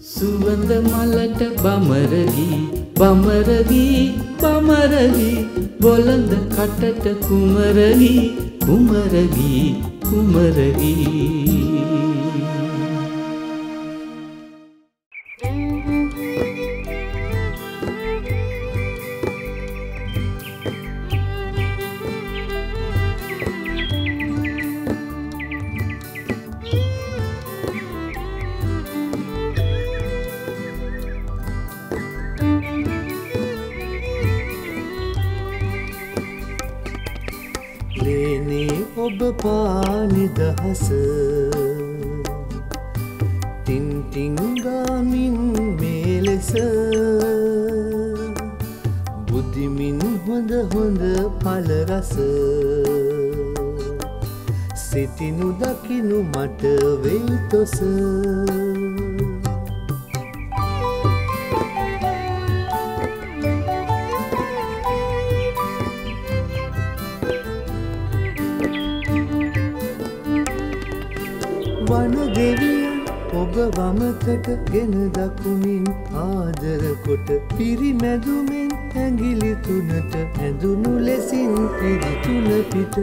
සුවඳ මලට බමරවී බමරවී බමරවී. බොලඳ කටට කුමරවී කුමරවී කුමරවී. ලේනේ ඔබ පානිදහස ටින්ටිංගාමින් මේ ලෙස. බුද්ධිමින් හොඳ හොඳ පලරස සිටිනු දකිනු මට වෙයි තොස වනගෙවියන් ඔබ වමතට ගෙන දකුණින් ආදර කොට පිරිමැදුමෙන් ඇගිලි තුනට ඇඳුණු ලෙසින් පිරිතුන පිට.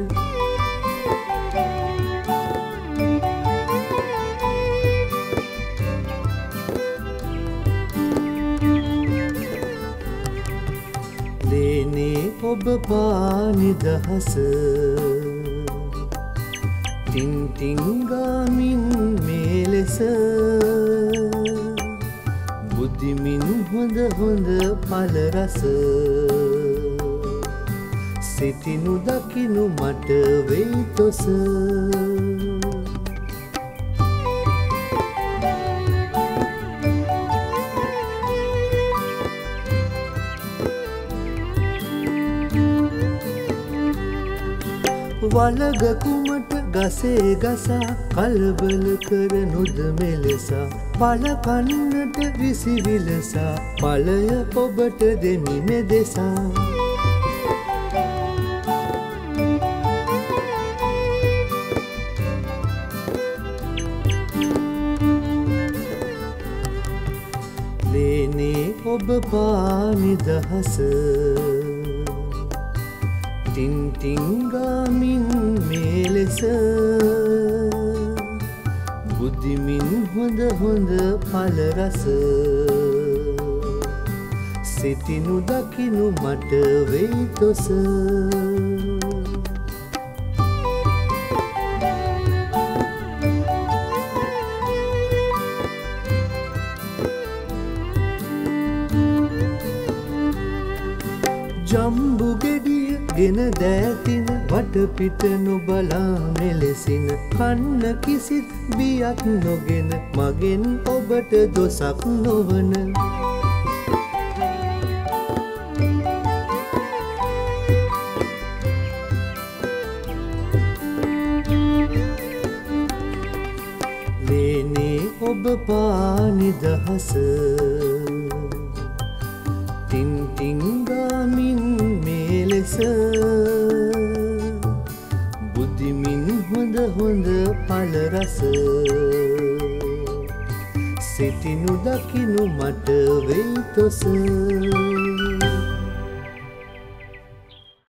ලේනේ ඔබ පානිදහස ටින්ටිංගාමින් මේ ලෙස බුද්ධිමින් හොඳ හොඳ පලරස සිටිනු දකිනු මට වෙයි තොස වලගකුමට ගසේ ගසා කල්බල කර නොද මෙලෙසා. පලකන්නට විසිවිලසා පලය ඔබට දෙමි මෙදෙසා. ලේනේ ඔබ පානිදහස ටින්ටිංගාමින් මේ ලෙස බුද්ධිමින් හොඳ හොඳ පලරස සිටිනු දකිනු මට වෙයි තොස ජම්බුගෙඩිය ගෙන දෑතින වටපිට නොබලා මෙලෙසින කන්න කිසිත් බියක් නොගෙන මගෙන් ඔබට දොසක් නොවන. ලේනේ ඔබ පානිදහස ටින්ටිංගාමින් මේ ලෙස හොඳ හොඳ පලරස සිටිනු දකිනු මට වෙයි තොස.